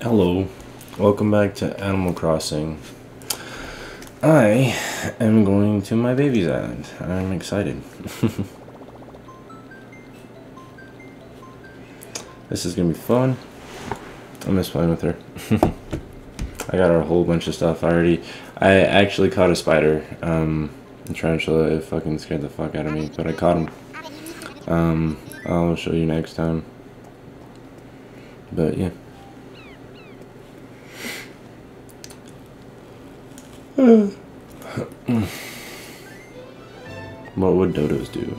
Hello, welcome back to Animal Crossing. I am going to my baby's island. I'm excited. this is gonna be fun. I miss playing with her. I got her a whole bunch of stuff. I already, I actually caught a spider. Um, a tarantula. It fucking scared the fuck out of me, but I caught him. Um, I'll show you next time. But yeah. What would dodos do?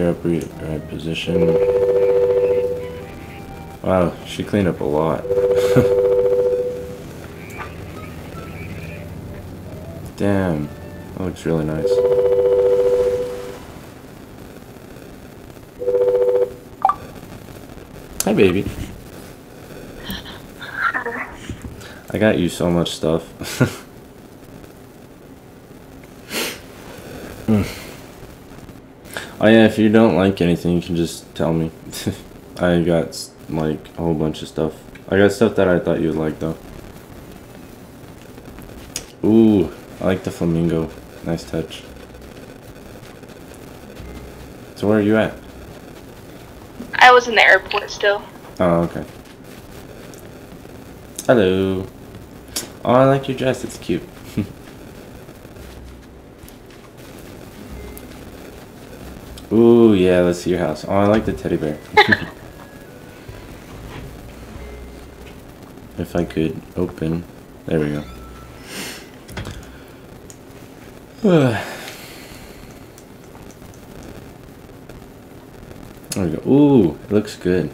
To your upright position. Wow, she cleaned up a lot. Damn, that looks really nice. Hi, baby. I got you so much stuff. Mm. Oh yeah, if you don't like anything, you can just tell me. I got like a whole bunch of stuff. I got stuff that I thought you'd like though. Ooh, I like the flamingo. Nice touch. So where are you at? I was in the airport still. Oh, okay. Hello. Oh, I like your dress. It's cute. Ooh, yeah, let's see your house. Oh, I like the teddy bear. if I could open. There we go. there we go. Ooh, it looks good.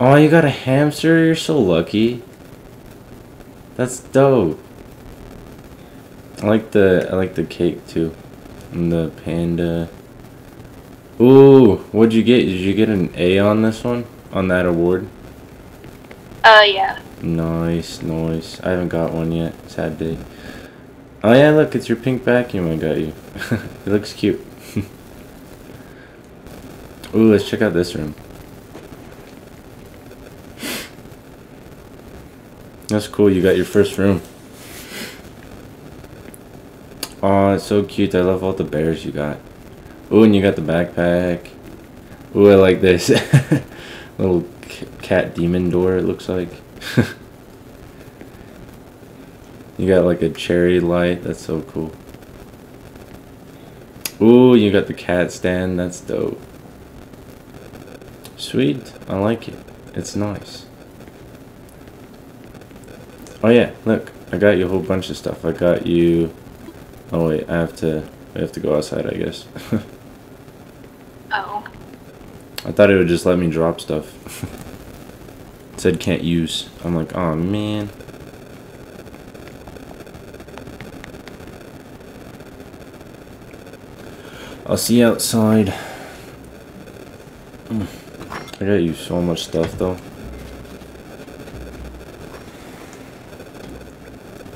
Oh, you got a hamster? You're so lucky. That's dope. I like the I like the cake too. And the panda. Ooh, what'd you get? Did you get an A on this one? On that award? Uh, yeah. Nice, nice. I haven't got one yet. Sad day. Oh yeah, look, it's your pink vacuum I got you. it looks cute. Ooh, let's check out this room. That's cool, you got your first room. Oh, it's so cute. I love all the bears you got. Ooh, and you got the backpack. Ooh, I like this. Little cat demon door, it looks like. you got like a cherry light. That's so cool. Ooh, you got the cat stand. That's dope. Sweet. I like it. It's nice. Oh yeah, look. I got you a whole bunch of stuff. I got you... Oh wait, I have to... I have to go outside, I guess. Oh. I thought it would just let me drop stuff. it said can't use. I'm like, oh man. I'll see you outside. I got you so much stuff though.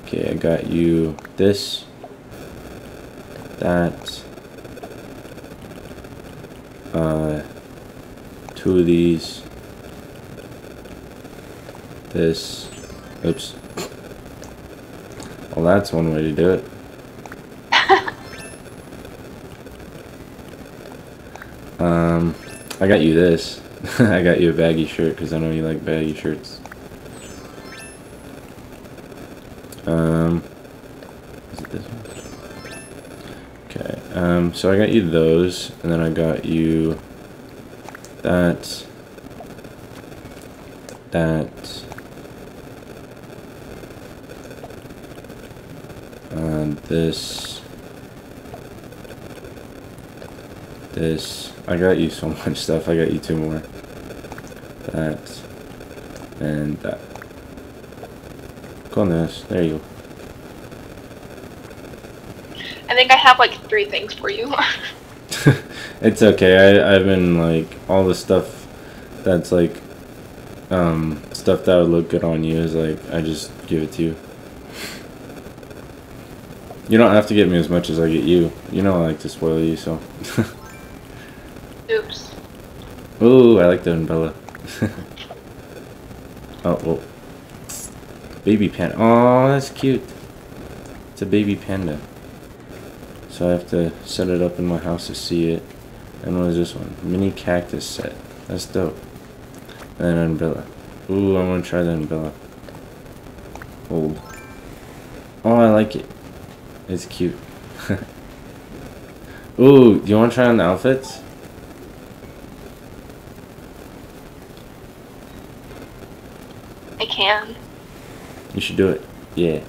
Okay, I got you this, that, uh, two of these, this, oops. Well, that's one way to do it. um, I got you this. I got you a baggy shirt because I know you like baggy shirts. Um, so I got you those, and then I got you that, that, Uh, this. This. I got you so much stuff. I got you two more. That. And that. Go on this. There you go. I think I have like three things for you. it's okay. I, I've been like all the stuff that's like um stuff that would look good on you is like I just give it to you. You don't have to get me as much as I get you. You know I like to spoil you, so. Oops. Ooh, I like the umbrella. oh, well. Baby panda. Oh, that's cute. It's a baby panda. So I have to set it up in my house to see it. And what is this one? Mini cactus set. That's dope. And then umbrella. Ooh, I want to try the umbrella. Old. Oh, I like it. It's cute. Ooh, do you want to try on the outfits? I can. You should do it. Yeah.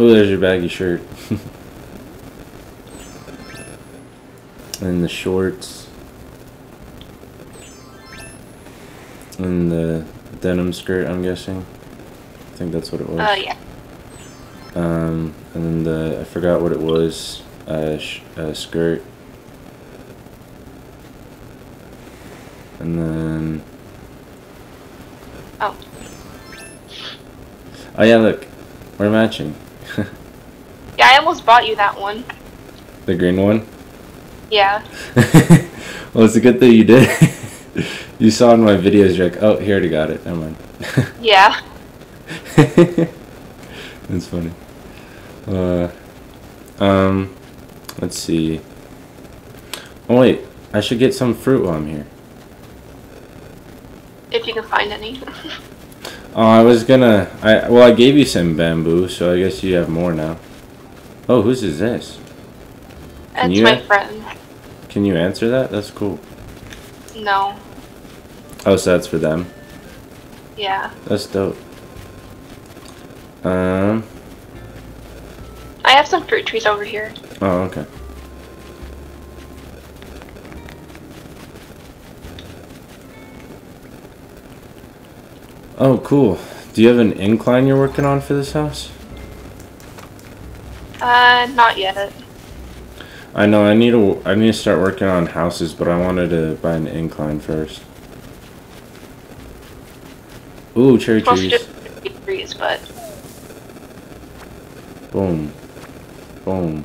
Oh, there's your baggy shirt. and the shorts. And the denim skirt, I'm guessing. I think that's what it was. Uh, yeah. Um, and then the, I forgot what it was, uh, uh, skirt. And then, Oh. oh yeah, look, we're matching. Almost bought you that one. the green one. Yeah. well, it's a good thing you did. you saw in my videos, you're like, oh, he already got it. Never mind. Yeah. That's funny. Uh, um, let's see. Oh wait, I should get some fruit while I'm here. If you can find any. Oh, I was gonna. I well, I gave you some bamboo, so I guess you have more now. Oh, whose is this? That's you- my friend. Can you answer that? That's cool. No. Oh, so that's for them. Yeah. That's dope. Um. I have some fruit trees over here. Oh, okay. Oh, cool. Do you have an incline you're working on for this house? Uh, not yet. I know I need to I need to start working on houses, but I wanted to buy an incline first. Ooh, cherry trees. trees, but Boom. Boom.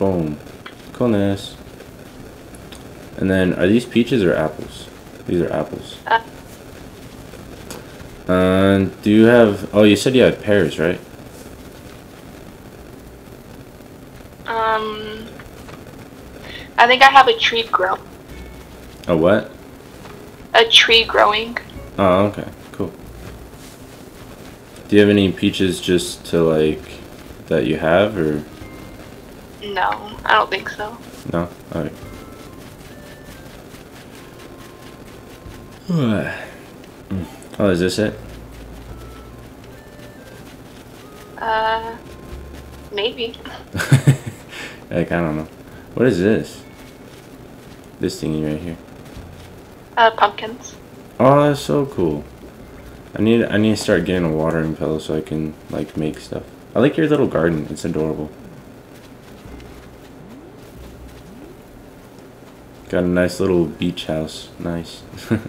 Boom. Coolness. And then, are these peaches or apples? These are apples. Uh. Uh, do you have... Oh, you said you had pears, right? um, I think I have a tree grow. A what? A tree growing. Oh, okay. Cool. Do you have any peaches just to, like, that you have, or... No, I don't think so. No? Alright. Oh, is this it? Uh, maybe. like, I don't know. What is this? This thingy right here. Uh, pumpkins. Oh, that's so cool. I need I need to start getting a watering pillow so I can like make stuff. I like your little garden. It's adorable. Got a nice little beach house. Nice.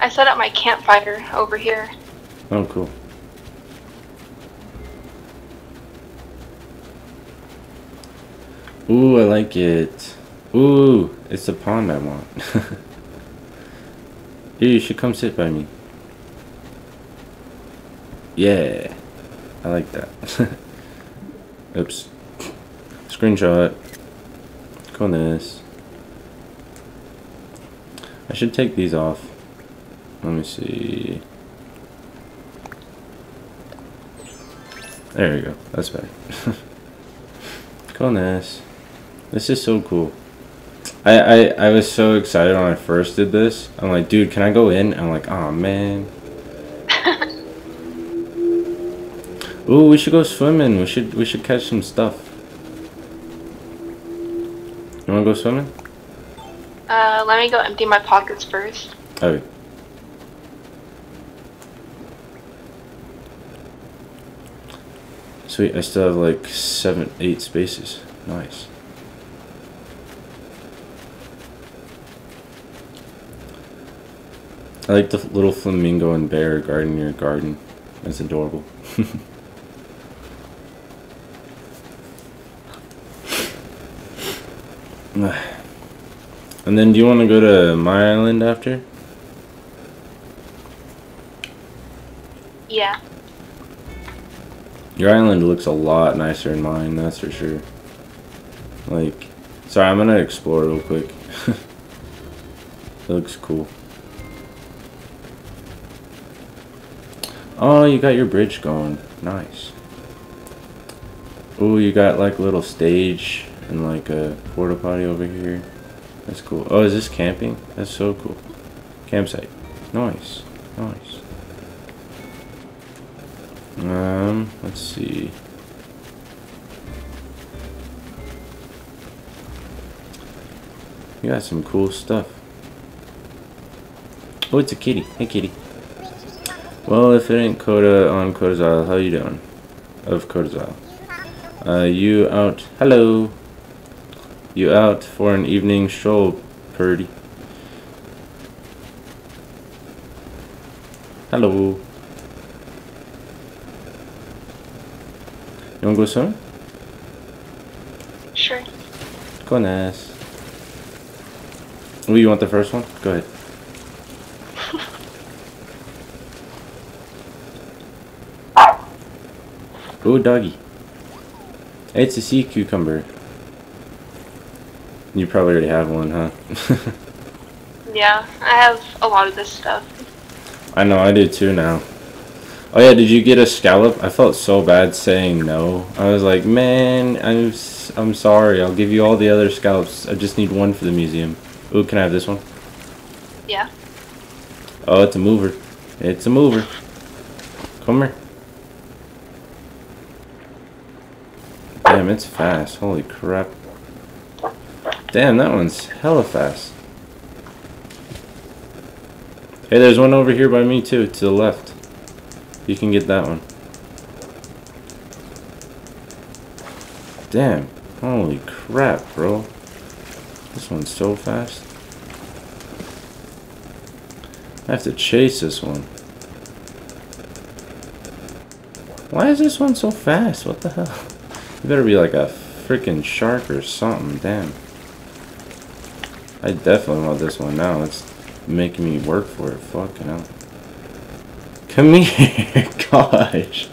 I set up my campfire over here. oh, cool. Ooh, I like it. Ooh, it's the pond I want. Here, you should come sit by me. Yeah, I like that. Oops. Screenshot. Coolness. I should take these off. Let me see. There we go. That's better. coolness. This is so cool. I, I, I was so excited when I first did this. I'm like, dude, can I go in? I'm like, oh man. Ooh, we should go swimming. We should we should catch some stuff. You wanna go swimming? Uh, let me go empty my pockets first. Okay. Sweet, I still have like seven, eight spaces. Nice. I like the little flamingo and bear guarding your garden. That's adorable. and then do you want to go to my island after? Yeah. Your island looks a lot nicer than mine, that's for sure. Like, sorry, I'm gonna explore real quick. it looks cool. Oh, you got your bridge going. Nice. Oh, you got like a little stage and like a porta potty over here. That's cool. Oh, is this camping? That's so cool. Campsite. Nice. Nice. Um, let's see. You got some cool stuff. Oh, it's a kitty. Hey, kitty. Well, if it ain't Coda on Coda's Isle, how you doing? Of Coda's Isle. Uh, you out. Hello. You out for an evening stroll, Purdy. Hello. You wanna go swim? Sure. Go Ness. Oh, you want the first one? Go ahead. Ooh, doggy. It's a sea cucumber. You probably already have one, huh? Yeah, I have a lot of this stuff. I know, I do too now. Oh yeah, did you get a scallop? I felt so bad saying no. I was like, man, I'm, I'm sorry. I'll give you all the other scallops. I just need one for the museum. Ooh, can I have this one? Yeah. Oh, it's a mover. It's a mover. Come here. Damn, it's fast. Holy crap. Damn, that one's hella fast. Hey, there's one over here by me too, to the left. You can get that one. Damn. Holy crap, bro. This one's so fast. I have to chase this one. Why is this one so fast? What the hell? Better be like a freaking shark or something. Damn. I definitely want this one now. It's making me work for it. Fucking hell. Come here. Gosh.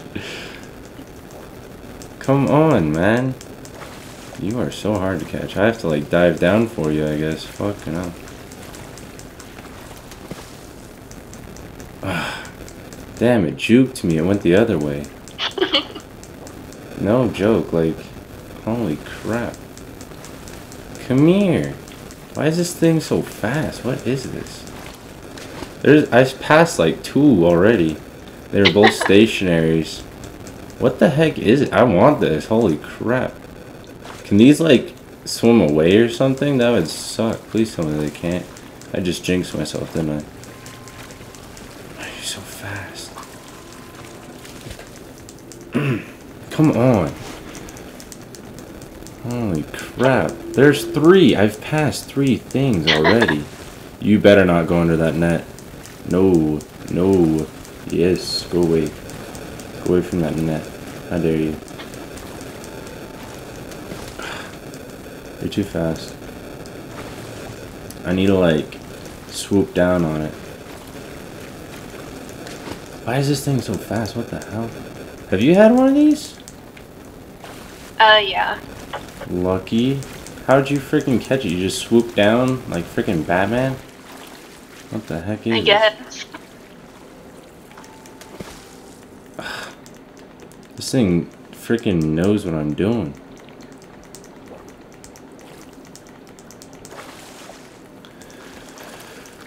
Come on, man. You are so hard to catch. I have to like dive down for you, I guess. Fucking hell. Damn, it juked me. It went the other way. No joke, like, holy crap. Come here. Why is this thing so fast? What is this? There's, I passed like two already. They're both stationaries. What the heck is it? I want this. Holy crap. Can these like swim away or something? That would suck. Please tell me they can't. I just jinxed myself, didn't I? Why are you so fast? Come on. Holy crap. There's three. I've passed three things already. you better not go under that net. No. No. Yes. Go away. Go away from that net. How dare you. You're too fast. I need to like swoop down on it. Why is this thing so fast? What the hell? Have you had one of these? Uh, yeah. Lucky. How'd you freaking catch it? You just swoop down like freaking Batman? What the heck is I this? guess. This thing freaking knows what I'm doing.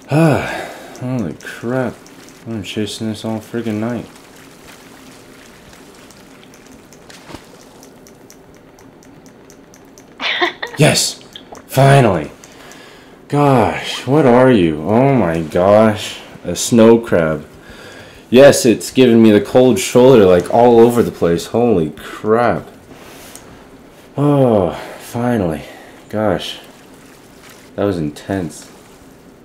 Ah, holy crap. I'm chasing this all freaking night. Yes! Finally! Gosh, what are you? Oh my gosh. A snow crab. Yes, it's giving me the cold shoulder like all over the place. Holy crap. Oh, finally. Gosh. That was intense.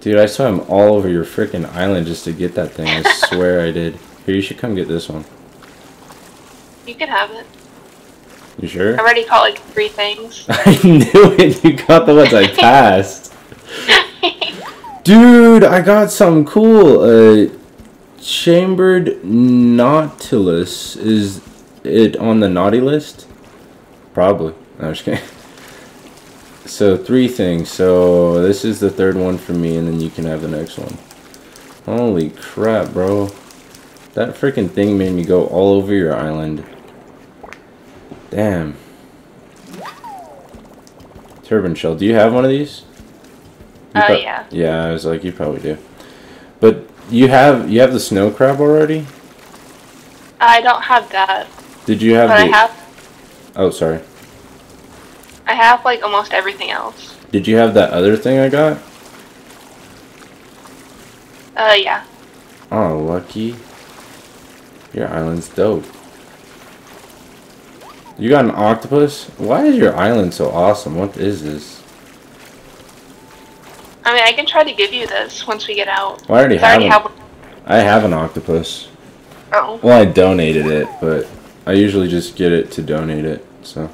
Dude, I swam all over your freaking island just to get that thing. I swear I did. Here, you should come get this one. You can have it. You sure? I already caught like three things. I knew it. You got the ones I passed. Dude, I got something cool. Uh, chambered nautilus. Is it on the naughty list? Probably. No, I'm just kidding. So, three things. So, this is the third one for me, and then you can have the next one. Holy crap, bro. That freaking thing made me go all over your island. Damn. Turban shell. Do you have one of these? You Uh, yeah. Yeah, I was like, you probably do. But you have you have the snow crab already? I don't have that, Did you have but I have Oh, sorry. I have like almost everything else. Did you have that other thing I got? Uh, yeah. Oh, lucky. Your island's dope. You got an octopus? Why is your island so awesome? What is this? I mean, I can try to give you this once we get out. Well, I already I have already an, have one. I have an octopus. Oh. Well, I donated it, but I usually just get it to donate it, so.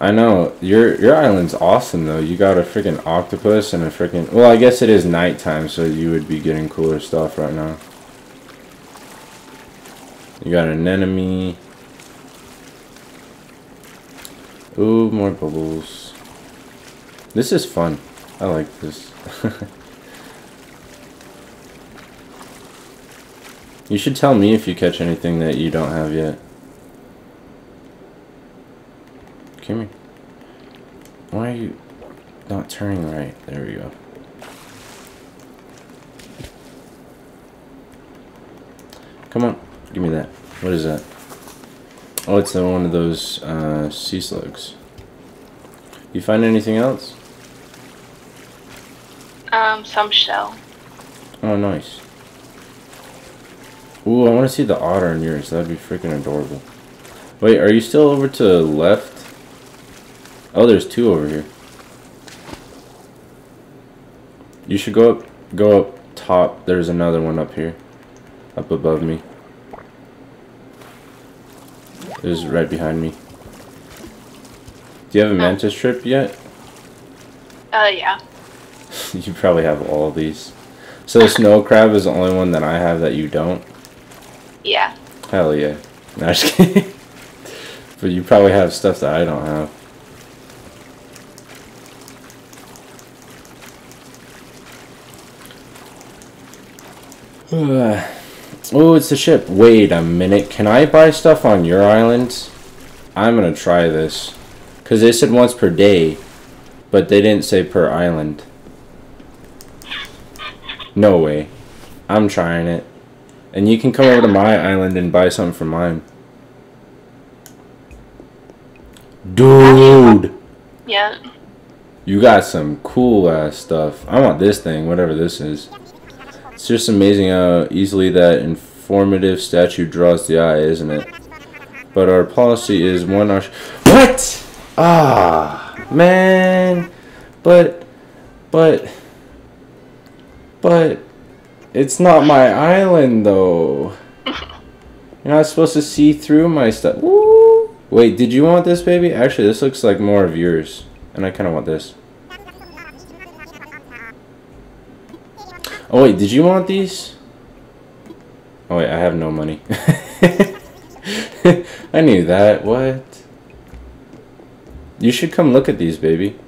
I know your your island's awesome though. You got a freaking octopus and a freaking. Well, I guess it is nighttime, so you would be getting cooler stuff right now. You got an anemone. Ooh, more bubbles. This is fun. I like this. you should tell me if you catch anything that you don't have yet. Come here. Why are you not turning right? There we go. Come on. What is that? Oh, it's one of those uh, sea slugs. You find anything else? Um, some shell. Oh, nice. Ooh, I want to see the otter in yours. That'd be freaking adorable. Wait, are you still over to the left? Oh, there's two over here. You should go up, go up top. There's another one up here, up above me. It was right behind me. Do you have a mantis shrimp yet? Uh, yeah. you probably have all of these. So the snow crab is the only one that I have that you don't. Yeah. Hell yeah. No, I'm just kidding. but you probably have stuff that I don't have. oh, it's the ship. Wait a minute. Can I buy stuff on your island? I'm gonna try this. Because they said once per day, but they didn't say per island. No way. I'm trying it. And you can come over to my island and buy something from mine. Dude! Yeah. You got some cool ass stuff. I want this thing, whatever this is. It's just amazing how easily that informative statue draws the eye, isn't it? But our policy is one our. What? Ah, man. But, but, but, it's not my island though. You're not supposed to see through my stuff. Wait, did you want this, baby? Actually, this looks like more of yours. And I kind of want this. Oh, wait, did you want these? Oh, wait, I have no money. I knew that. What? You should come look at these, baby.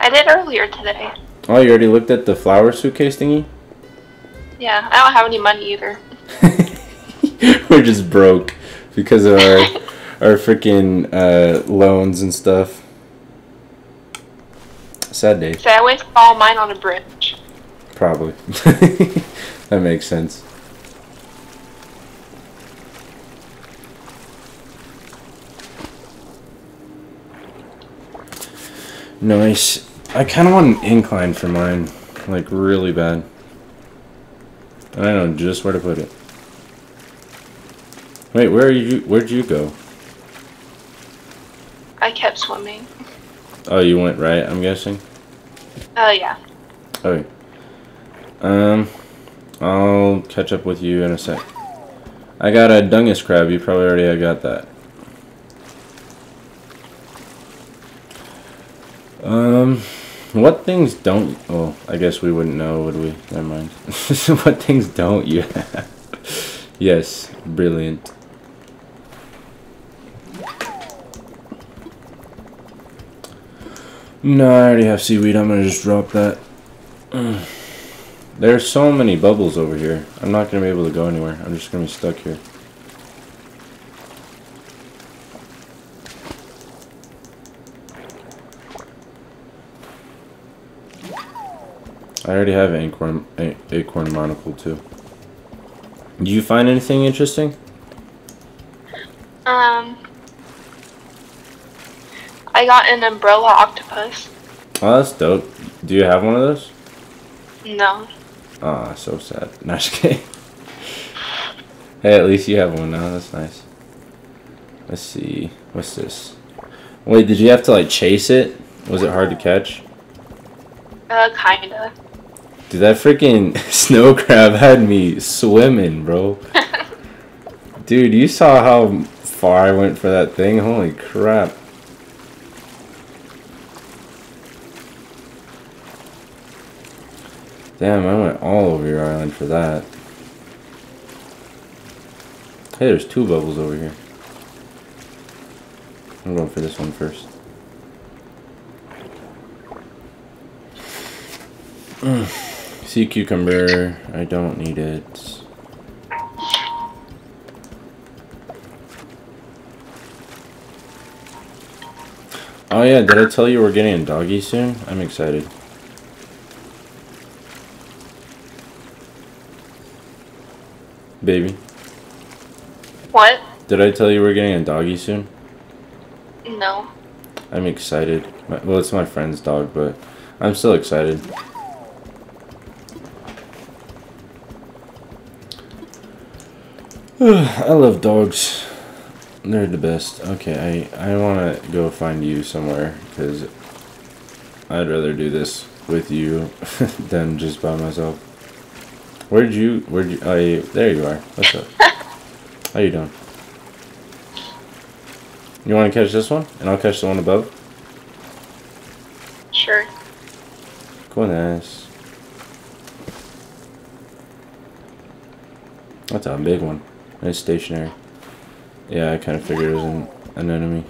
I did earlier today. Oh, you already looked at the flower suitcase thingy? Yeah. I don't have any money either. We're just broke because of our our freaking uh, loans and stuff. Sad day. Say I waste all mine on a bridge? Probably. that makes sense. Nice. I kind of want an incline for mine. Like, really bad. And I don't know just where to put it. Wait, where are you? Where'd you go? I kept swimming. Oh, you went right. I'm guessing. Oh, yeah. Okay. Um, I'll catch up with you in a sec. I got a dungus crab. You probably already got that. Um, what things don't? Oh, I guess we wouldn't know, would we? Never mind. what things don't you have? yes, brilliant. No, I already have seaweed. I'm gonna just drop that. There's so many bubbles over here. I'm not gonna be able to go anywhere. I'm just gonna be stuck here. I already have acorn, acorn barnacle too. Do you find anything interesting? Um, I got an umbrella octopus. Oh, that's dope. Do you have one of those? No. Ah, so sad. Not just kidding. hey, at least you have one now. That's nice. Let's see. What's this? Wait, did you have to like chase it? Was it hard to catch? Uh, kinda. Dude, that freaking snow crab had me swimming, bro. Dude, you saw how far I went for that thing? Holy crap. Damn, I went all over your island for that. Hey, there's two bubbles over here. I'm going for this one first. Mm. Sea cucumber, I don't need it. Oh yeah, did I tell you we're getting a doggy soon? I'm excited. Baby. What? Did I tell you we're getting a doggy soon? No. I'm excited. Well, it's my friend's dog, but I'm still excited. I love dogs. They're the best. Okay, I, I want to go find you somewhere because I'd rather do this with you than just by myself. Where'd you, where'd you, oh, you, there you are. What's up? How you doing? You want to catch this one? And I'll catch the one above? Sure. Cool, nice. That's a big one. It's stationary. Yeah, I kind of figured it was an, an anemone.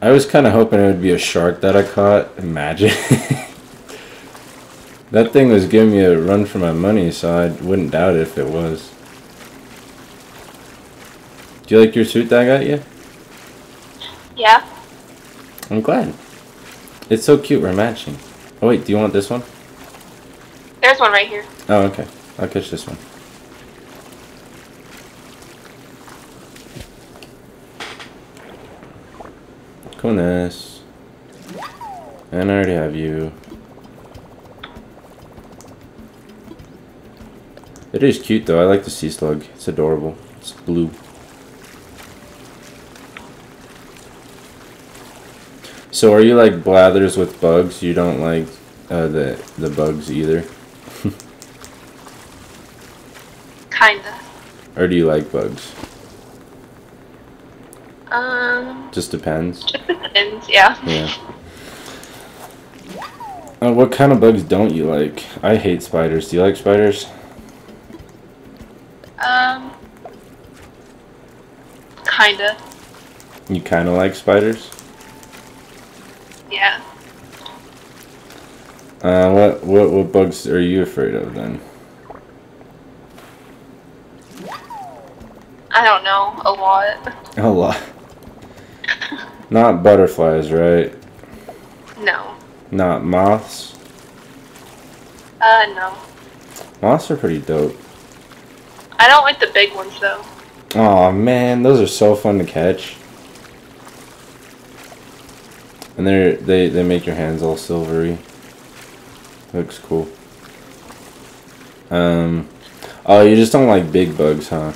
I was kind of hoping it would be a shark that I caught. Imagine. that thing was giving me a run for my money, so I wouldn't doubt it if it was. Do you like your suit that I got you? Yeah. I'm glad. It's so cute, we're matching. Oh wait, do you want this one? There's one right here. Oh, okay. I'll catch this one. Coolness. And I already have you. It is cute though. I like the sea slug. It's adorable. It's blue. So are you like Blathers with bugs? You don't like uh, the the bugs either? Kinda. Or do you like bugs? Um, Just depends. just depends, yeah. Yeah. Uh, what kind of bugs don't you like? I hate spiders. Do you like spiders? Um, kinda. You kind of like spiders? Yeah. Uh, what what what bugs are you afraid of then? I don't know, a lot. A lot. Not butterflies, right? No. Not moths. Uh, no. Moths are pretty dope. I don't like the big ones though. Oh man, those are so fun to catch. And they're they they make your hands all silvery. Looks cool. Um, oh, you just don't like big bugs, huh?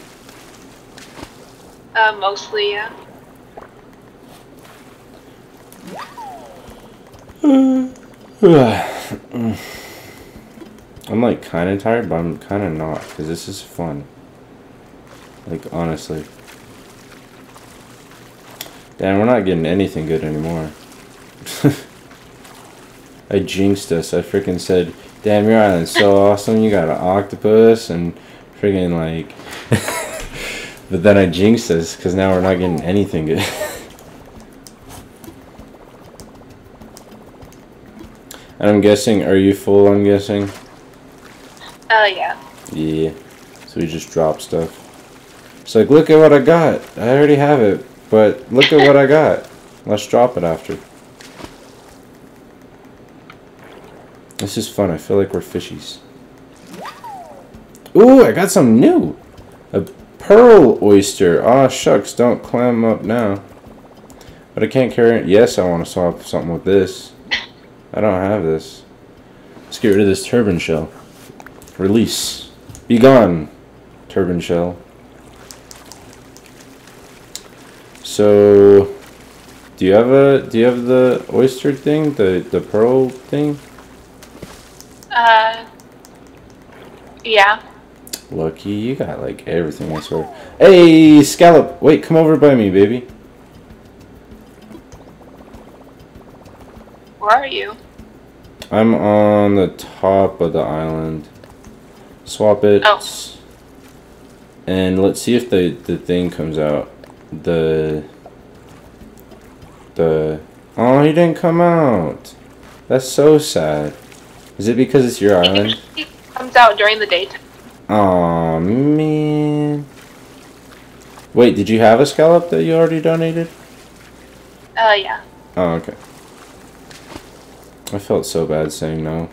Uh, mostly, yeah. I'm like kind of tired, but I'm kind of not because this is fun. Like honestly. Damn, we're not getting anything good anymore. I jinxed us. I freaking said, "Damn, your island's so awesome. You got an octopus and freaking like." but then I jinxed us because now we're not getting anything good. and I'm guessing, are you full? I'm guessing. Uh, yeah. Yeah. So we just drop stuff. It's like, look at what I got. I already have it, but look at what I got. Let's drop it after. This is fun. I feel like we're fishies. Ooh, I got some new. A pearl oyster. Aw, oh, shucks. Don't clam up now. But I can't carry it. Yes, I want to swap something with this. I don't have this. Let's get rid of this turban shell. Release. Be gone, turban shell. So, do you have a do you have the oyster thing, the the pearl thing? Uh, yeah. Lucky, you got like everything, I swear. Hey, scallop! Wait, come over by me, baby. Where are you? I'm on the top of the island. Swap it. Oh. And let's see if the, the thing comes out. The... The... Oh, he didn't come out. That's so sad. Is it because it's your island? he comes out during the daytime. Oh man. Wait, did you have a scallop that you already donated? Uh, yeah. Oh, okay. I felt so bad saying no.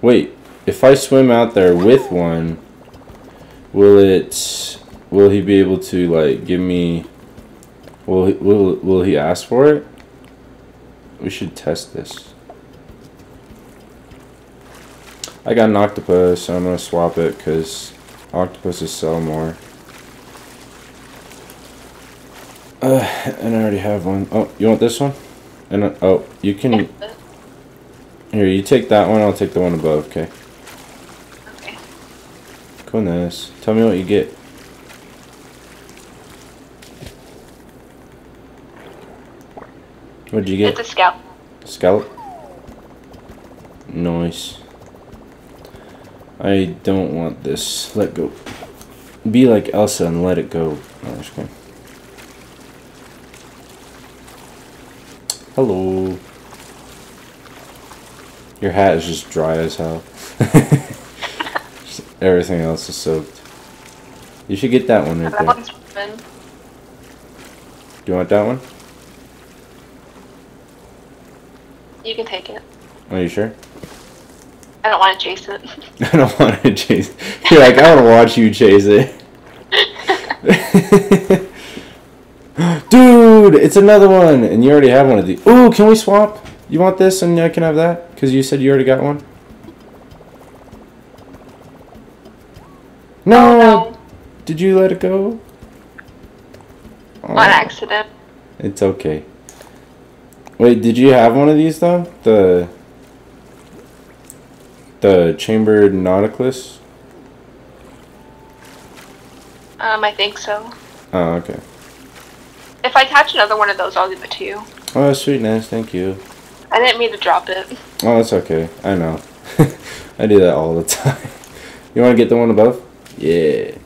Wait, if I swim out there with one, will it, will he be able to, like, give me, will he, will, will he ask for it? We should test this. I got an octopus, so I'm to swap it because octopuses sell more. Uh, and I already have one. Oh, you want this one? And uh, oh, you can. Here, you take that one. I'll take the one above. Okay. Okay. Coolness. Tell me what you get. What'd you get? It's a scalp. Scallop. Nice. I don't want this. Let go. Be like Elsa and let it go. Kidding. Hello. Your hat is just dry as hell. Everything else is soaked. You should get that one right there. Do you want that one? You can take it. Are you sure? I don't want to chase it. I don't want to chase. You're like, I want to watch you chase it. Dude, it's another one, and you already have one of these. Ooh, can we swap? You want this, and I can have that? Because you said you already got one. No. Oh, no. Did you let it go? On Aw, accident. It's okay. Wait, did you have one of these though? The the chambered nauticus? Um, I think so. Oh, okay. If I catch another one of those, I'll give it to you. Oh, sweetness, thank you. I didn't mean to drop it. Oh, that's okay. I know. I do that all the time. You want to get the one above? Yeah.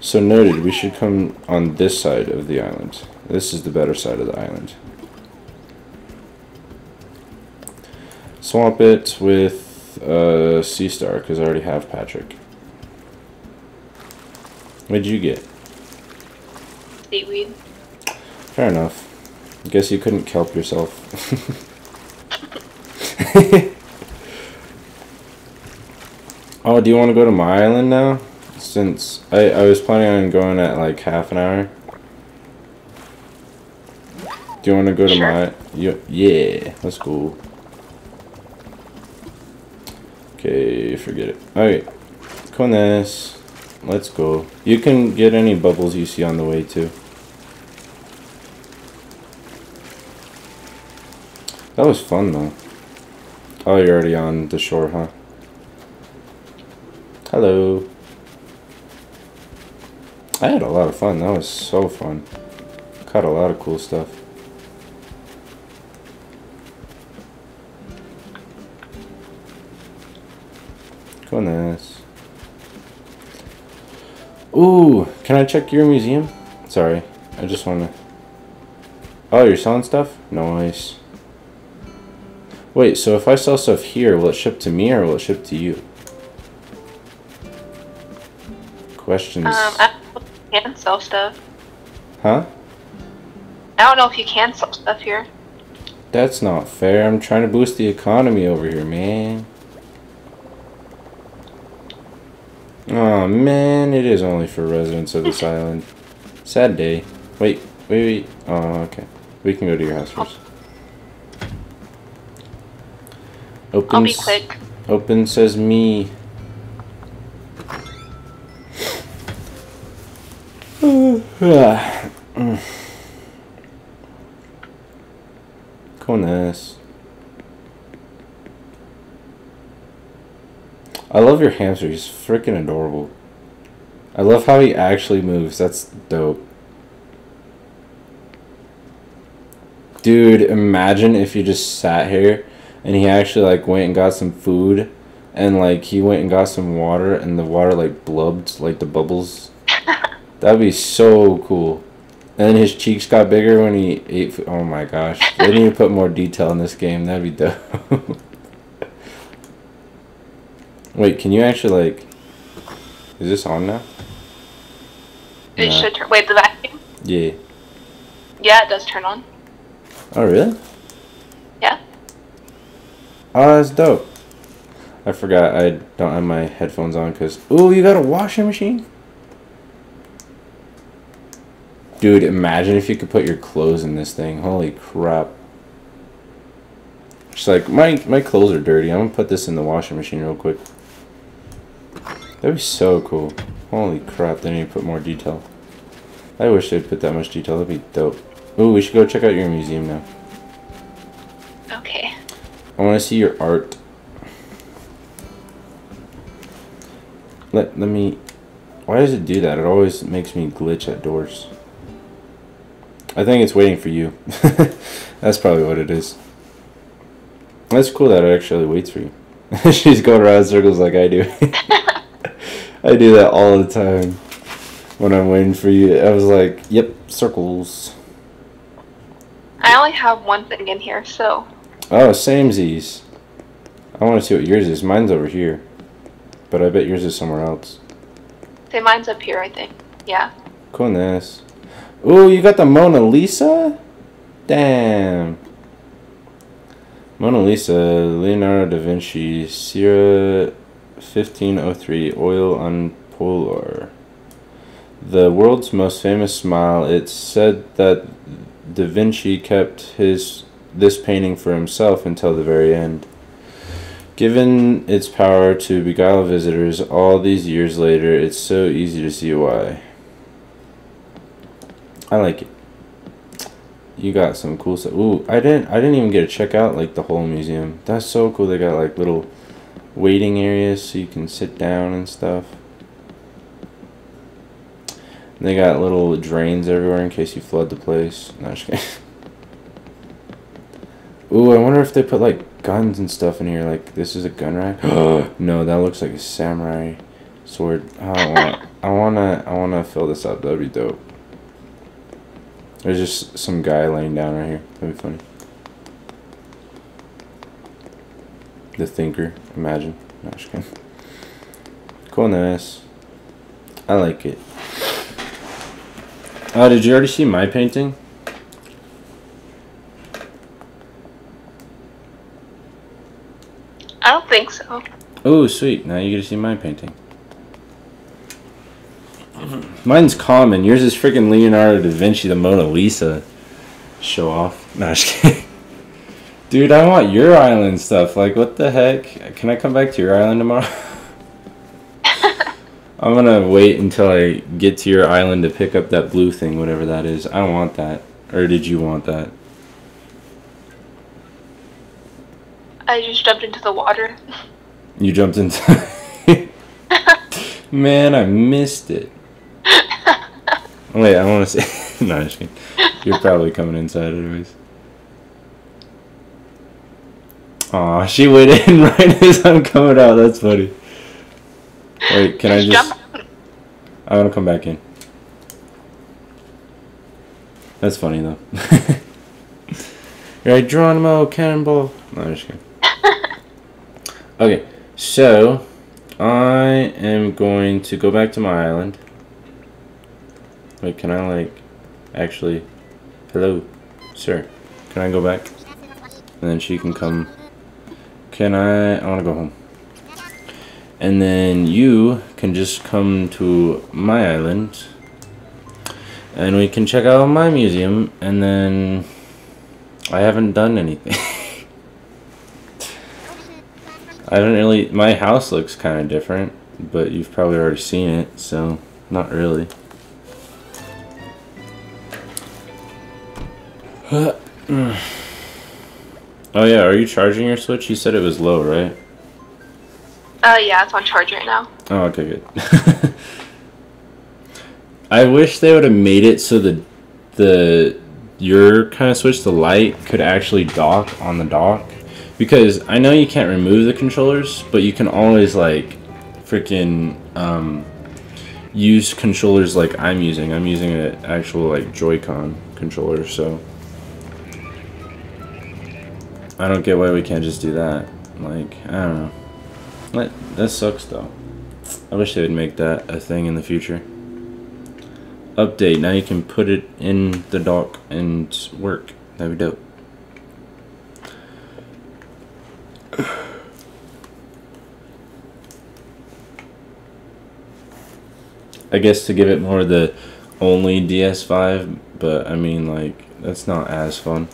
So noted, we should come on this side of the island. This is the better side of the island. Swap it with uh, Sea Star, because I already have Patrick. What'd you get? Seaweed. Fair enough. I Guess you couldn't kelp yourself. oh, do you want to go to my island now? Since I, I was planning on going at like half an hour. Do you want to go to Sure. my? You, yeah, let's go. Okay, forget it. Alright, Kones, let's go. You can get any bubbles you see on the way too. That was fun though. Oh, you're already on the shore, huh? Hello. I had a lot of fun. That was so fun. Caught a lot of cool stuff. Goodness. Ooh, can I check your museum? Sorry, I just wanna. Oh, you're selling stuff? Nice. Wait, so if I sell stuff here, will it ship to me or will it ship to you? Questions. Um, can sell stuff. huh? I don't know if you can sell stuff here. That's not fair. I'm trying to boost the economy over here, man. Oh man, it is only for residents of this island. Sad day. Wait, wait, wait. Oh, okay. We can go to your house first. Open. I'll be quick. Open says me. Coolness. I love your hamster. He's freaking adorable. I love how he actually moves. That's dope. Dude, imagine if you just sat here and he actually like went and got some food and like he went and got some water and the water like blubbed like the bubbles. That'd be so cool. And then his cheeks got bigger when he ate. Food. Oh my gosh! They need to put more detail in this game. That'd be dope. Wait, can you actually like? Is this on now? It Nah. should turn. Wait, the vacuum? Yeah. Yeah, it does turn on. Oh really? Yeah. Oh, that's dope. I forgot I don't have my headphones on because. Ooh, you got a washing machine? Dude, imagine if you could put your clothes in this thing. Holy crap. She's like, my, my clothes are dirty. I'm gonna put this in the washing machine real quick. That'd be so cool. Holy crap, they need to put more detail. I wish they'd put that much detail. That'd be dope. Ooh, we should go check out your museum now. Okay. I want to see your art. Let let me. Why does it do that? It always makes me glitch at doors. I think it's waiting for you. That's probably what it is. That's cool that it actually waits for you. She's going around circles like I do. I do that all the time when I'm waiting for you. I was like, "Yep, circles." I only have one thing in here, so Oh, samesies. I want to see what yours is. Mine's over here. But I bet yours is somewhere else. say mine's up here. I think. Yeah. Coolness. Ooh, you got the Mona Lisa? Damn. Mona Lisa, Leonardo da Vinci, circa 1503, oil on poplar. The world's most famous smile. It's said that Da Vinci kept his this painting for himself until the very end. Given its power to beguile visitors all these years later, it's so easy to see why. I like it. You got some cool stuff. Ooh, I didn't I didn't even get to check out like the whole museum. That's so cool. They got like little waiting areas so you can sit down and stuff. And they got little drains everywhere in case you flood the place. No. Ooh, I wonder if they put like guns and stuff in here. Like this is a gun rack. no, that looks like a samurai sword. Oh, I want. I wanna. I wanna fill this up. That'd be dope. There's just some guy laying down right here. That'd be funny. The thinker. Imagine. No, just kidding. Cool, nice. I like it. Oh, did you already see my painting? I don't think so. Oh, sweet. Now you get to see my painting. Mine's common. Yours is freaking Leonardo da Vinci, the Mona Lisa. Show off. No, just kidding. Dude, I want your island stuff. Like, what the heck? Can I come back to your island tomorrow? I'm gonna wait until I get to your island to pick up that blue thing, whatever that is. I don't want that. Or did you want that? I just jumped into the water. You jumped into. Man, I missed it. Wait, I want to see. no, just kidding. You're probably coming inside anyways. Aw, she went in right as I'm coming out. That's funny. Wait, can I Just just? jump. I want to come back in. That's funny though. You're Geronimo Cannonball. No, I'm just kidding. Okay, so I am going to go back to my island. Wait, can I like actually? Hello, sir. Can I go back? And then she can come. Can I? I want to go home. And then you can just come to my island. And we can check out my museum. And then I haven't done anything. I don't really. My house looks kind of different, but you've probably already seen it, so not really. Oh yeah, are you charging your Switch? You said it was low, right? Uh, yeah, it's on charge right now. Oh, okay, good. I wish they would have made it so the the your kind of switch, the Lite, could actually dock on the dock. Because I know you can't remove the controllers, but you can always like freaking um, use controllers like I'm using. I'm using an actual like Joy-Con controller, so I don't get why we can't just do that. Like I don't know. That that sucks though. I wish they would make that a thing in the future. Update, now you can put it in the dock and work. That'd be dope. I guess to give it more the only DS5, but I mean, like, that's not as fun.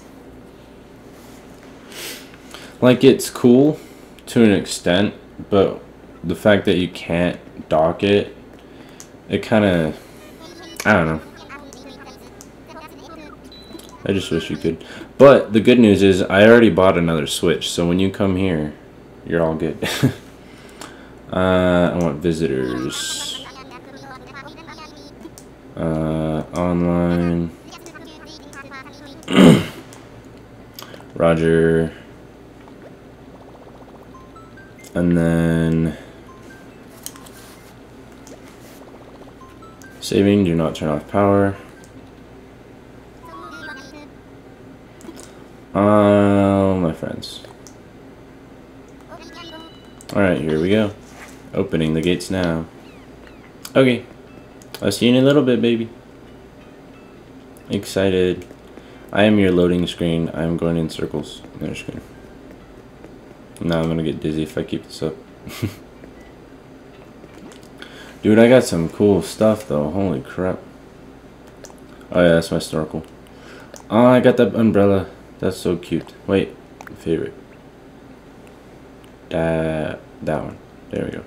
Like, it's cool to an extent, but the fact that you can't dock it, it kind of, I don't know. I just wish you could. But the good news is I already bought another Switch, so when you come here, you're all good. uh, I want visitors. Uh, online. Roger. And then saving, do not turn off power. Oh, my friends. Alright, here we go. Opening the gates now. Okay. I'll see you in a little bit, baby. Excited. I am your loading screen. I'm going in circles. No, just Now I'm gonna get dizzy if I keep this up. Dude, I got some cool stuff though. Holy crap. Oh yeah, that's my snorkel. Oh, I got that umbrella. That's so cute. Wait, favorite. That that one. There we go.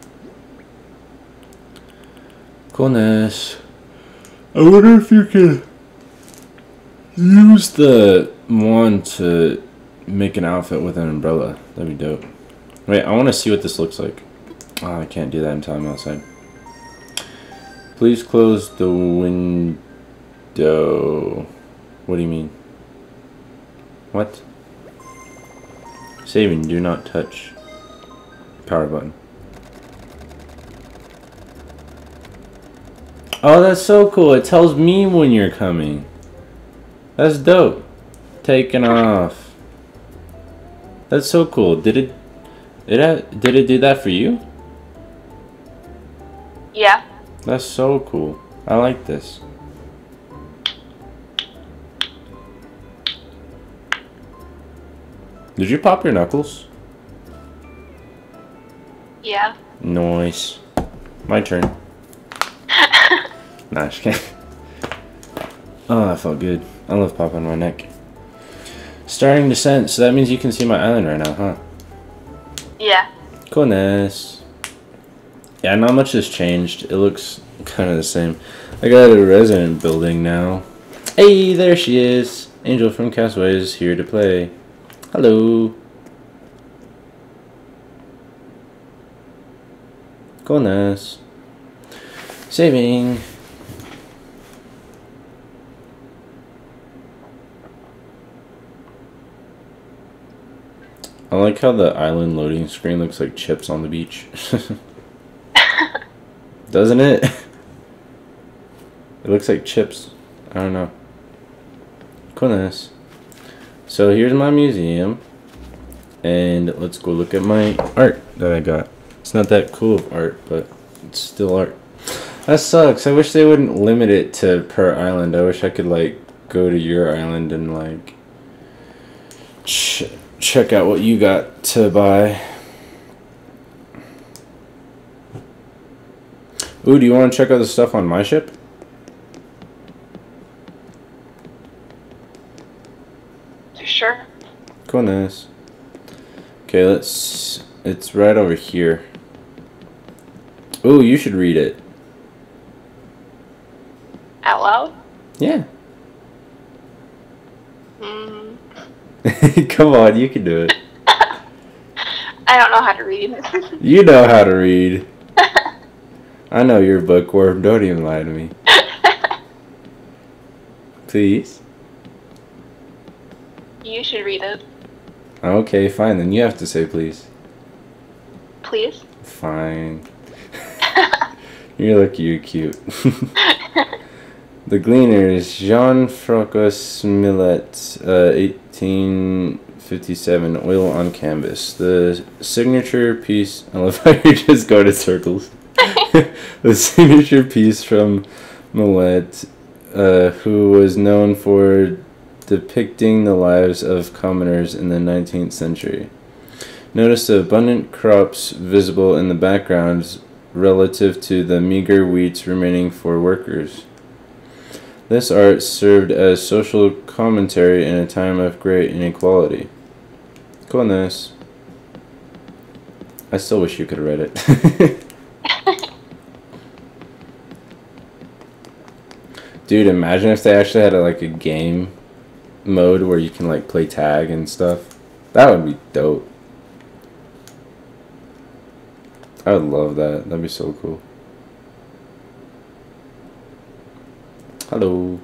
Coolness. I wonder if you can use the one to make an outfit with an umbrella. That'd be dope. Wait, I want to see what this looks like. Oh, I can't do that until I'm outside. Please close the window. What do you mean? What? Saving, do not touch. Power button. Oh, that's so cool. It tells me when you're coming. That's dope. Taking off. That's so cool. Did it it ha- did it do that for you? Yeah. That's so cool. I like this. Did you pop your knuckles? Yeah. Nice. My turn. Nah, just kidding. Oh, that felt good. I love popping my neck. Starting descent, so that means you can see my island right now, huh? Yeah. Coolness. Yeah, not much has changed. It looks kind of the same. I got a resident building now. Hey, there she is. Angel from Castaway is here to play. Hello. Coolness. Saving. I like how the island loading screen looks like chips on the beach. Doesn't it? It looks like chips. I don't know. Coolness. So here's my museum. And let's go look at my art that I got. It's not that cool of art, but it's still art. That sucks. I wish they wouldn't limit it to per island. I wish I could like go to your island and like ch check out what you got to buy. Ooh, do you want to check out the stuff on my ship? Sure. Coolness. Okay, let's. It's right over here. Ooh, you should read it. Out loud? Yeah. Mm. Come on, you can do it. I don't know how to read. You know how to read. I know you're bookworm. Don't even lie to me. Please. you should read it. Okay, fine. Then you have to say please. Please. Fine. you look you're cute. the Gleaners, Jean-François Millet, uh, 1857, oil on canvas. The signature piece, I love how you just go to circles. the signature piece from Millet, uh, who was known for depicting the lives of commoners in the 19th century. Notice the abundant crops visible in the background relative to the meager wheats remaining for workers. This art served as social commentary in a time of great inequality. Coolness. I still wish you could read it. Dude, imagine if they actually had a, like a game mode where you can like play tag and stuff. That would be dope. I would love that. That'd be so cool. Hello.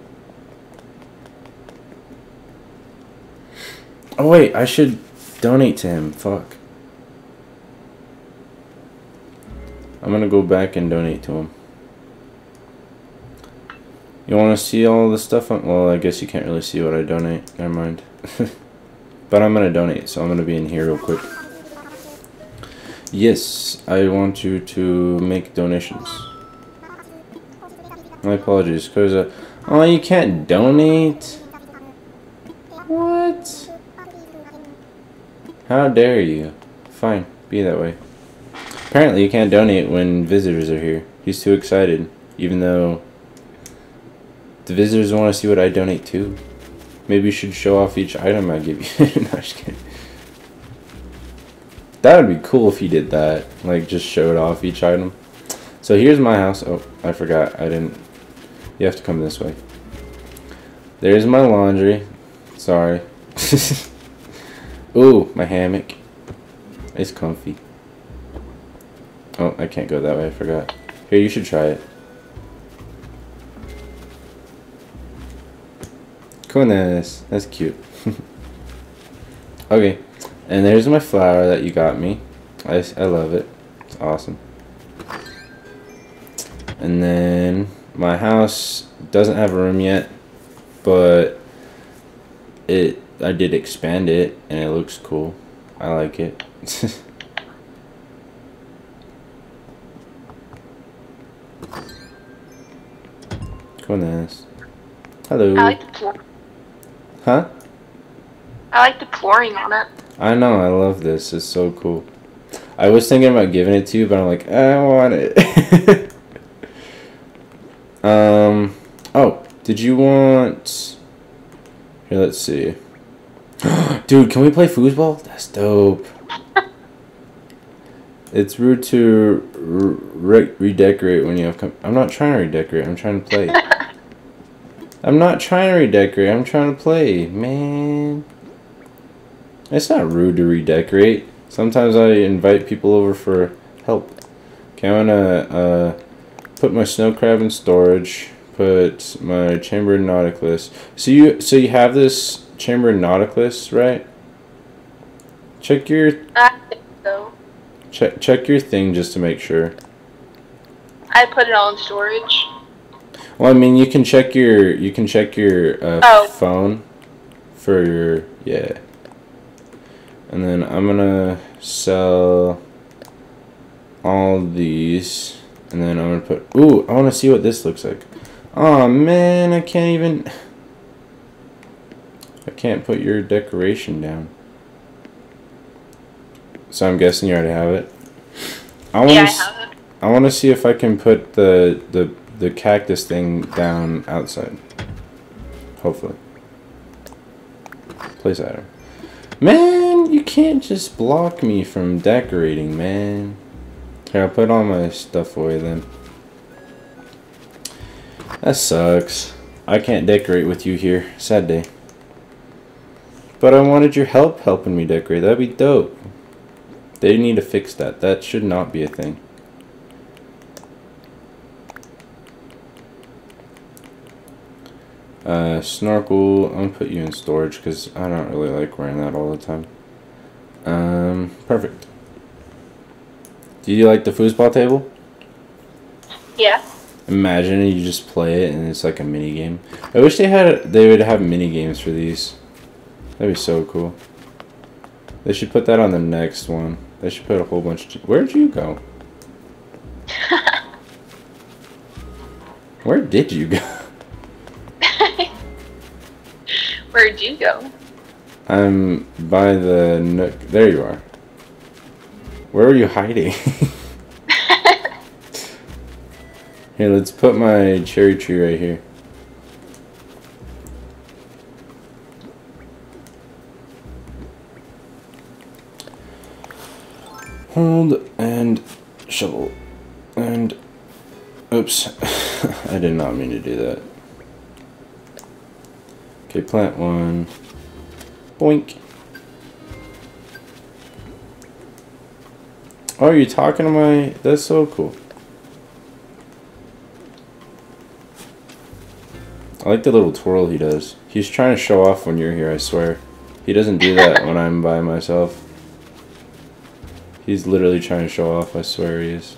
Oh wait, I should donate to him. Fuck. I'm gonna go back and donate to him. You want to see all the stuff? On, well, I guess you can't really see what I donate. Never mind. but I'm gonna donate, so I'm gonna be in here real quick. Yes, I want you to make donations. My apologies, uh, oh, you can't donate. What? How dare you? Fine, be that way. Apparently, you can't donate when visitors are here. He's too excited, even though the visitors want to see what I donate to. Maybe you should show off each item I give you. no, just kidding. That would be cool if he did that. Like, just showed off each item. So here's my house. Oh, I forgot. I didn't. You have to come this way. There's my laundry. Sorry. Ooh, my hammock. It's comfy. Oh, I can't go that way. I forgot. Here, you should try it. Coolness. That's cute. okay. And there's my flower that you got me. I, I love it. It's awesome. And then my house doesn't have a room yet, but it I did expand it and it looks cool. I like it. Coolness. Hello. I like the floor. Huh? I like the flooring on it. I know, I love this. It's so cool. I was thinking about giving it to you, but I'm like, I don't want it. um, oh, did you want... Here, let's see. Dude, can we play foosball? That's dope. it's rude to re- redecorate when you have. Com- I'm not trying to redecorate. I'm trying to play. I'm not trying to redecorate. I'm trying to play, man. It's not rude to redecorate. Sometimes I invite people over for help. Okay, I'm gonna uh, put my snow crab in storage. Put my chamber nautilus. So you so you have this chambered nautilus, right? Check your I think so. check check your thing just to make sure. I put it all in storage. Well, I mean, you can check your you can check your uh, Oh. phone for your yeah. And then I'm gonna sell all these, and then I'm gonna put. Ooh, I want to see what this looks like. Oh man, I can't even. I can't put your decoration down. So I'm guessing you already have it. I want Yeah, I to. have it. I want to see if I can put the the the cactus thing down outside. Hopefully. Place item. Man, you can't just block me from decorating, man. Here, I'll put all my stuff away then. That sucks. I can't decorate with you here. Sad day. But I wanted your help helping me decorate. That'd be dope. They need to fix that. That should not be a thing. Uh, snorkel, I'm gonna put you in storage because I don't really like wearing that all the time. Um, perfect. Do you like the foosball table? Yeah. Imagine you just play it and it's like a mini game. I wish they had they would have mini games for these. That'd be so cool. They should put that on the next one. They should put a whole bunch. Of, where'd you go? Where did you go? Where'd you go? I'm by the nook. There you are. Where are you hiding? here, let's put my cherry tree right here. Hold and shovel. And. Oops. I did not mean to do that. Okay, plant one. Boink. Oh, you're talking to my. That's so cool. I like the little twirl he does. He's trying to show off when you're here, I swear. He doesn't do that when I'm by myself. He's literally trying to show off, I swear he is.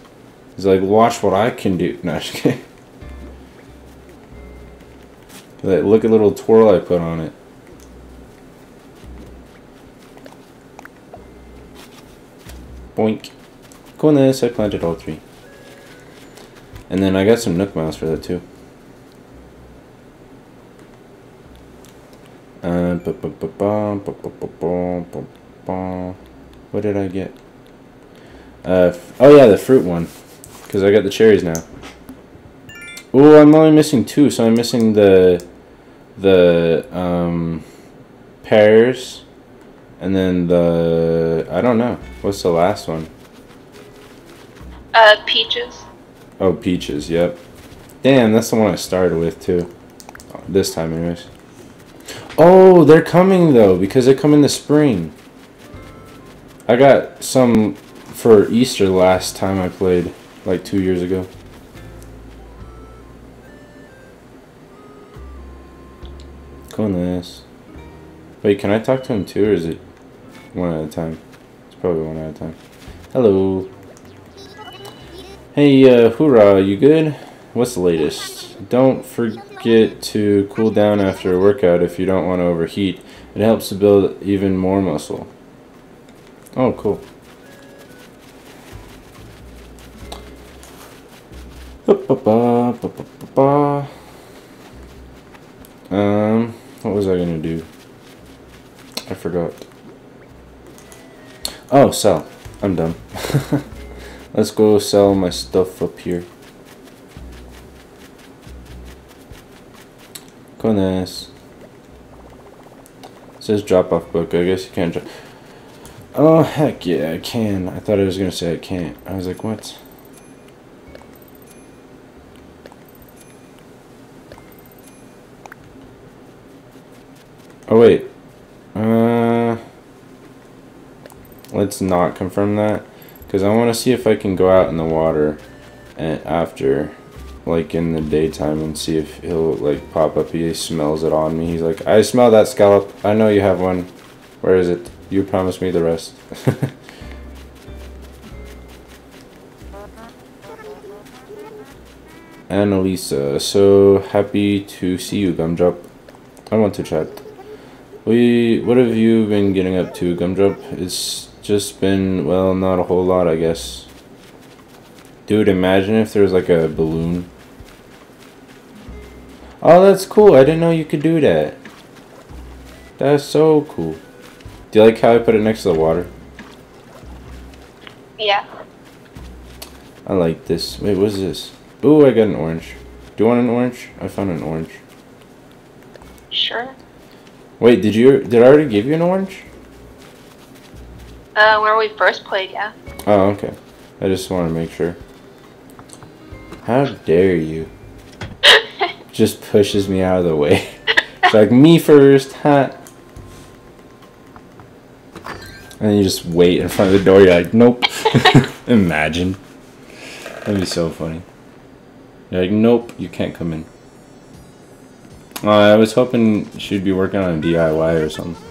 He's like, watch what I can do. No, just kidding. Like, look at little twirl I put on it. Boink. Coolness, I planted all three. And then I got some Nook Miles for that too. What did I get? Uh, oh yeah, the fruit one. Because I got the cherries now. Oh, I'm only missing two, so I'm missing the the um, pears, and then the I don't know what's the last one. Uh, peaches. Oh, peaches. Yep. Damn, that's the one I started with too. This time, anyways. Oh, they're coming though because they come in the spring. I got some for Easter last time I played, like two years ago. Coolness. Wait, can I talk to him too, or is it one at a time? It's probably one at a time. Hello. Hey, uh, hoorah, you good? What's the latest? Don't forget to cool down after a workout if you don't want to overheat. It helps to build even more muscle. Oh, cool. Um, what was I gonna do? I forgot. Oh, sell. I'm done. Let's go sell my stuff up here. Goodness. says drop off book. I guess you can't drop. Oh, heck yeah, I can. I thought I was going to say I can't. I was like, what? Oh, wait. Uh, let's not confirm that. Because I want to see if I can go out in the water and after, like in the daytime, and see if he'll like pop up. He smells it on me. He's like, I smell that scallop. I know you have one. Where is it? You promised me the rest. Annalisa, so happy to see you, Gumdrop. I want to chat. We, what have you been getting up to, Gumdrop? It's just been, well, not a whole lot, I guess. Dude, imagine if there was like a balloon. Oh, that's cool. I didn't know you could do that. That's so cool. Do you like how I put it next to the water? Yeah. I like this. Wait, what is this? Ooh, I got an orange. Do you want an orange? I found an orange. Sure. Wait, did you did I already give you an orange? Uh, where we first played, yeah. Oh, okay. I just want to make sure. How dare you? just pushes me out of the way. it's like me first, huh? And you just wait in front of the door. You're like, nope. Imagine. That'd be so funny. You're like, nope, you can't come in. Uh, I was hoping she'd be working on a DIY or something.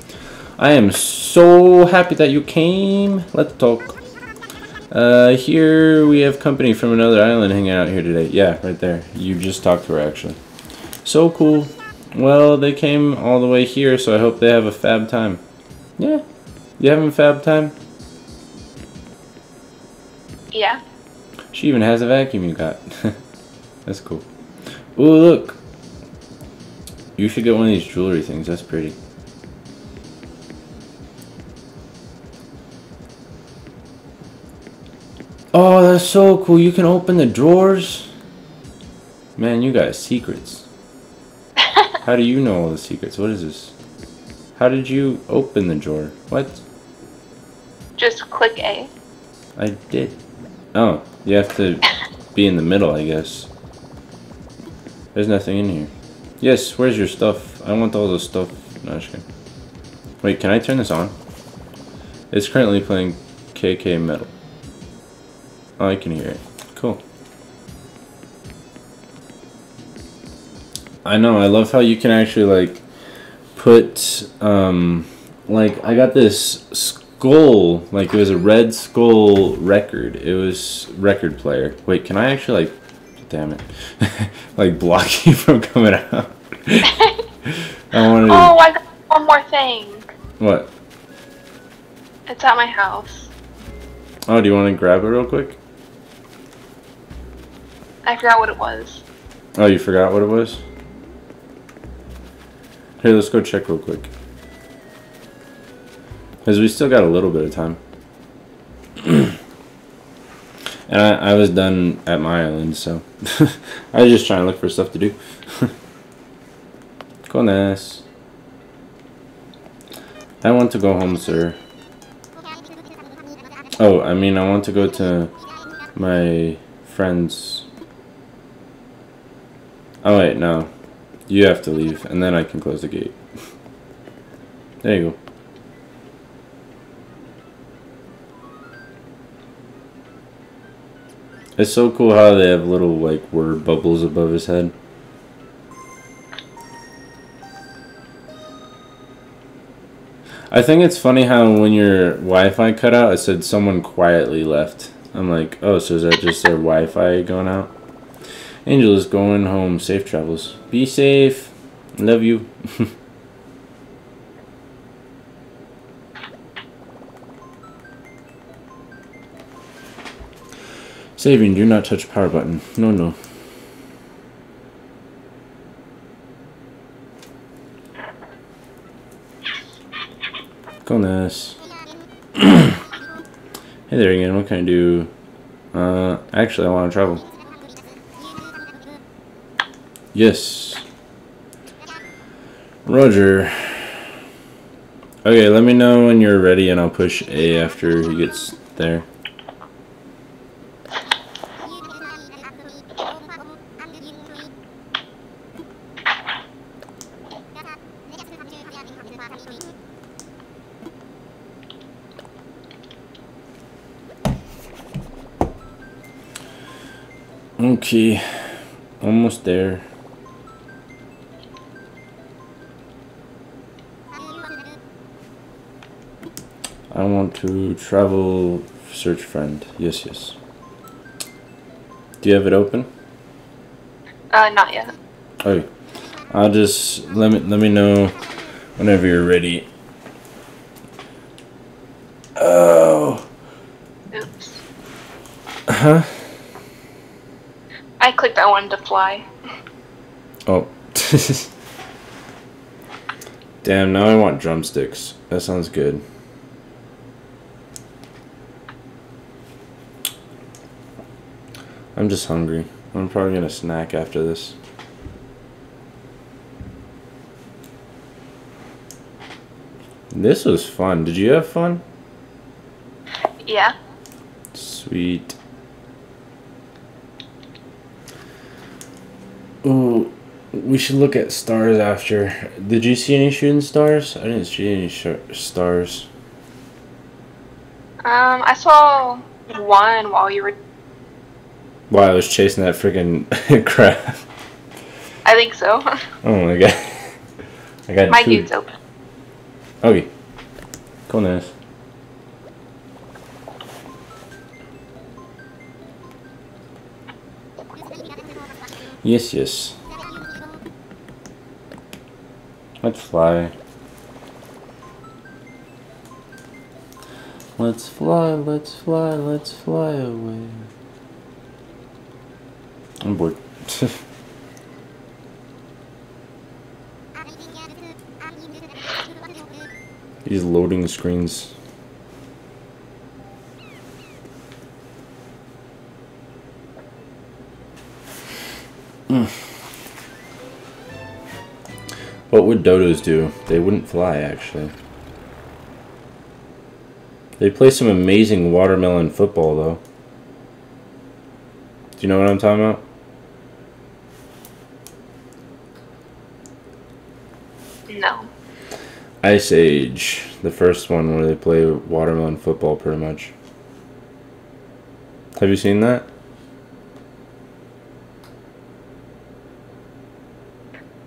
I am so happy that you came. Let's talk. Uh, here we have company from another island hanging out here today. Yeah, right there. You just talked to her, actually. So cool. Well, they came all the way here, so I hope they have a fab time. Yeah. You having a fab time? Yeah. She even has a vacuum you got. That's cool. Ooh, look. You should get one of these jewelry things. That's pretty. Oh, that's so cool. You can open the drawers. Man, you got secrets. How do you know all the secrets? What is this? How did you open the drawer? What? Just click A. I did. Oh, you have to be in the middle, I guess. There's nothing in here. Yes, where's your stuff? I want all the stuff. No, just kidding. Wait, can I turn this on? It's currently playing KK Metal. Oh, I can hear it. Cool. I know, I love how you can actually, like, put, um, like, I got this skull, like, it was a red skull record. It was record player. Wait, can I actually, like, damn it, like, block you from coming out? I wanted Oh, I got one more thing. What? It's at my house. Oh, do you want to grab it real quick? I forgot what it was. Oh, you forgot what it was? Here, let's go check real quick. Because we still got a little bit of time. and I, I was done at my island, so I was just trying to look for stuff to do. Goodness. I want to go home, sir. Oh, I mean, I want to go to my friend's. Oh, wait, no. You have to leave, and then I can close the gate. there you go. It's so cool how they have little, like, word bubbles above his head. I think it's funny how when your Wi-Fi cut out, it said someone quietly left. I'm like, oh, so is that just their Wi-Fi going out? Angel is going home. Safe travels. Be safe. Love you. Saving, do not touch power button. No, no. Goodness. hey there again, what can I do? Uh, actually, I want to travel. Yes. Roger. Okay, let me know when you're ready and I'll push A after he gets there. Okay, almost there. I want to travel search friend. Yes, yes. Do you have it open? Uh, not yet. Okay. I'll just let me let me know whenever you're ready. Oh. Oops. Huh? I clicked I wanted to fly. Oh. Damn, now I want drumsticks. That sounds good. I'm just hungry. I'm probably gonna snack after this. This was fun. Did you have fun? Yeah. Sweet. Ooh, we should look at stars after. Did you see any shooting stars? I didn't see any sh- stars. Um, I saw one while you were. Wow, I was chasing that freaking crab. I think so. Oh my god. I got My two. dude's open. Okay. Cool, nice. Yes, yes. Let's fly. Let's fly, let's fly, let's fly away. I'm bored. These loading screens. Mm. What would dodos do? They wouldn't fly, actually. They play some amazing watermelon football, though. Do you know what I'm talking about? No. Ice Age, the first one where they play watermelon football pretty much. Have you seen that?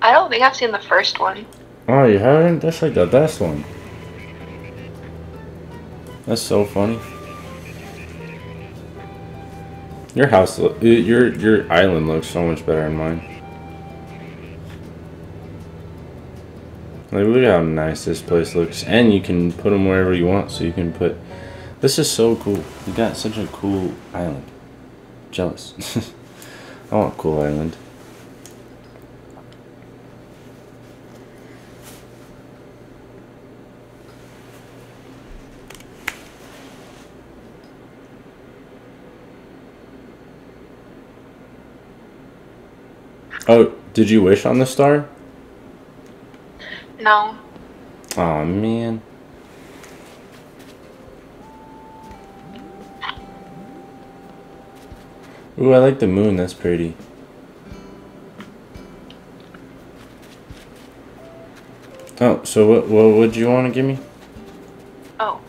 I don't think I've seen the first one. Oh, you haven't? That's like the best one. That's so funny. Your house, your your island looks so much better than mine. Like, look how nice this place looks, and you can put them wherever you want. So you can put. This is so cool. You got such a cool island. Jealous. I want a cool island. Oh, did you wish on the star? No. Oh ah, man. Ooh, I like the moon. That's pretty. Oh, so what? What would you want to give me? Oh.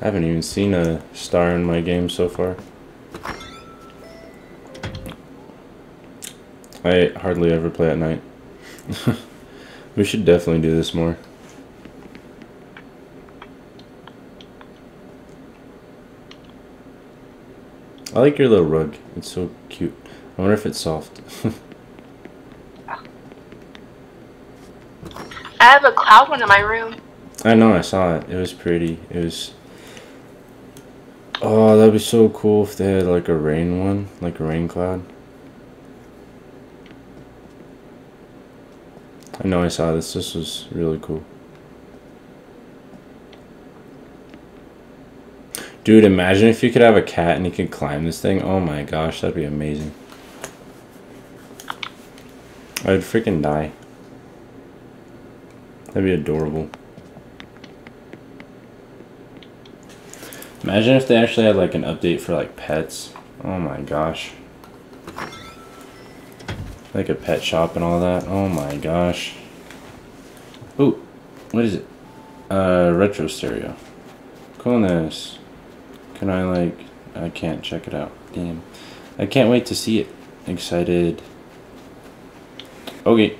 I haven't even seen a star in my game so far. I hardly ever play at night. we should definitely do this more. I like your little rug. It's so cute. I wonder if it's soft. I have a cloud one in my room. I know, I saw it. It was pretty. It was. Oh, that'd be so cool if they had like a rain one, like a rain cloud. I know I saw this. This was really cool. Dude, imagine if you could have a cat and you could climb this thing. Oh my gosh, that'd be amazing. I'd freaking die. That'd be adorable. Imagine if they actually had like an update for like pets. Oh my gosh. Like a pet shop and all that. Oh my gosh. Oh, what is it? Uh, retro stereo. Coolness. Can I like, I can't check it out. Damn. I can't wait to see it. Excited. Okay.